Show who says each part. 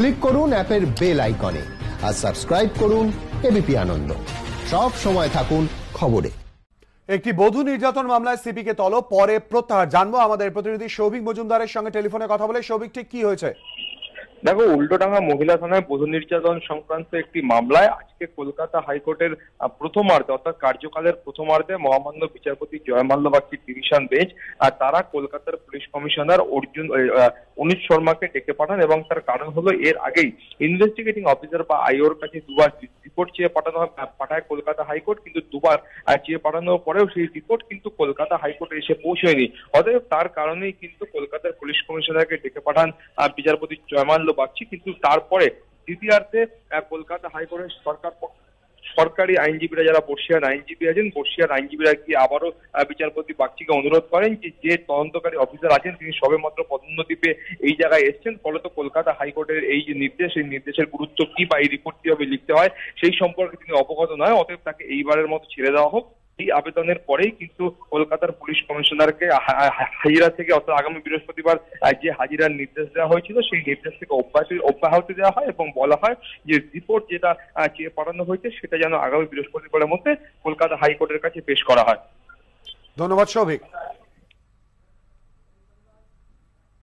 Speaker 1: Click করুন অ্যাপের bell আইকনে আর সাবস্ক্রাইব করুন এবিপি আনন্দ। সব সময় থাকুন খবরে।
Speaker 2: একটি বধূ নির্যাতন মামলায় সিপিকে তলব, পরে প্রত্যাহার। জানব আমাদের প্রতিনিধি সৌভিক মজুমদারের সঙ্গে টেলিফোনে কথা বলে। সৌভিক, ঠিক কি হয়েছে?
Speaker 3: দেখো, উল্টোডাঙ্গা মহিলা থানায় বধূ নির্যাতন সংক্রান্ত একটি মামলায় আজকে কলকাতা হাইকোর্টের প্রথমার্ধে, অর্থাৎ কার্যকালের প্রথমার্ধে মহামান্য বিচারপতি জয়মাল্য ডিভিশন বেঞ্চ আর তারা কলকাতার পুলিশ কমিশনার অর্জুন অনুজ শর্মাকে ডেকে পাঠান এবং তার কারণ হলো এর আগেই ইনভেস্টিগেটিং অফিসার বা আইওর কাছে দুবার রিপোর্ট চেয়ে পাঠানো হয় পাঠায় কলকাতা হাইকোর্ট, কিন্তু দুবার চেয়ে পাঠানোর পরেও সেই রিপোর্ট কিন্তু কলকাতা হাইকোর্টে এসে পৌঁছয়নি। অতএব তার কারণেই কিন্তু কলকাতার পুলিশ কমিশনারকে ডেকে পাঠান বিচারপতি জয়মাল্য বাগচি। কিন্তু তারপরে দ্বিতীয়ার্ধে কলকাতা হাইকোর্টের সরকার পক্ষ সরকারি আইনজীবীরা যারা বর্ষিয়ার আইনজীবী আছেন বর্ষিয়ার আইনজীবীরা গিয়ে আবারও বিচারপতি বাগচিকে অনুরোধ করেন যে যে তদন্তকারী অফিসার আছেন, তিনি সবেমাত্র পদোন্নতি পেয়ে এই জায়গায় এসছেন। ফলত কলকাতা হাইকোর্টের এই যে নির্দেশ, এই নির্দেশের গুরুত্ব কি বা এই রিপোর্ট কীভাবে লিখতে হয়, সেই সম্পর্কে তিনি অবগত নয়, অতএব তাকে এইবারের মতো ছেড়ে দেওয়া হোক। এই আবেদনের পরেই কিন্তু কলকাতার পুলিশ কমিশনারকে হাজিরা থেকে অর্থাৎ আগামী বৃহস্পতিবার যে হাজিরার নির্দেশ দেওয়া হয়েছিল, সেই নির্দেশ থেকে অব্যাহতি অব্যাহতি দেওয়া হয় এবং বলা হয় যে রিপোর্ট যেটা চেয়ে পাঠানো হয়েছে, সেটা যেন আগামী বৃহস্পতিবারের মধ্যে কলকাতা হাইকোর্টের কাছে পেশ করা হয়।
Speaker 2: ধন্যবাদ, সৌভিক।